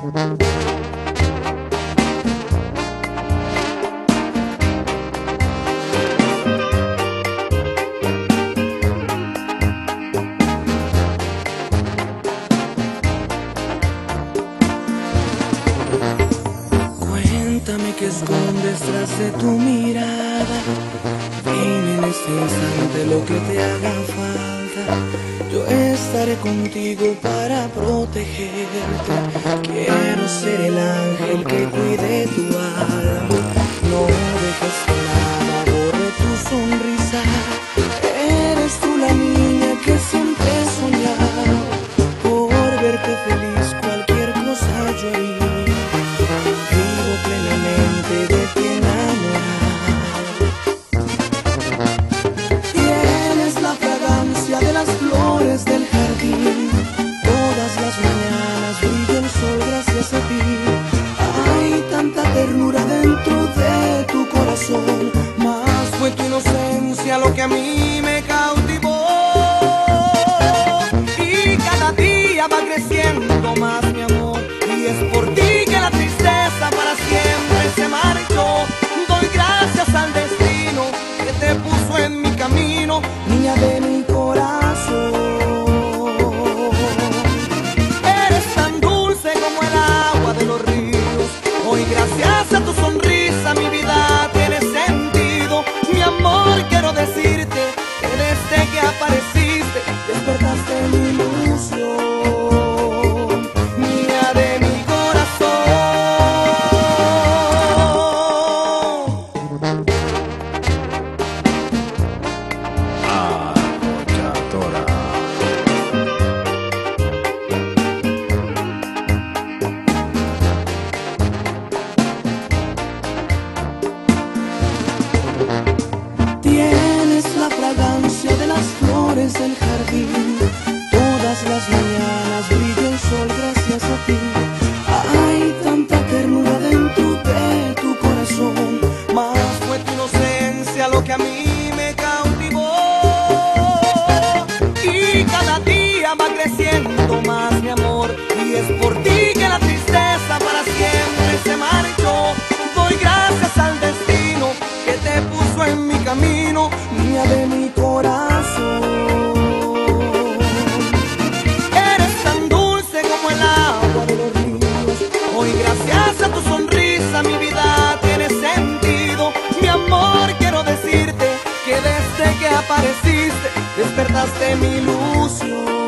Cuéntame qué escondes tras de tu mirada. Dime en este lo que te haga falta. Yo estaré contigo para protegerte. Quiero ser el ángel que cuide tu alma. No dejes que nada borre tu sonrisa. Eres tú la niña que siempre he. Por verte feliz cualquier cosa yo haría. Vivo plenamente de ti enamorado. Tienes la fragancia de las flores del que a mí me cautivó. Y cada día va creciendo más mi amor. Y es por ti que la tristeza para siempre se marchó. Doy gracias al destino que te puso en mi camino, niña de mi corazón. Eres tan dulce como el agua de los ríos. Hoy gracias a tu sonrisa mi vida flores del jardín. Todas las mañanas brilla el sol gracias a ti. Hay tanta ternura dentro de tu corazón. Más fue tu inocencia lo que a mí me cautivó. Y cada día va creciendo más mi amor. Y es por ti gracias a tu sonrisa mi vida tiene sentido. Mi amor quiero decirte que desde que apareciste despertaste mi ilusión.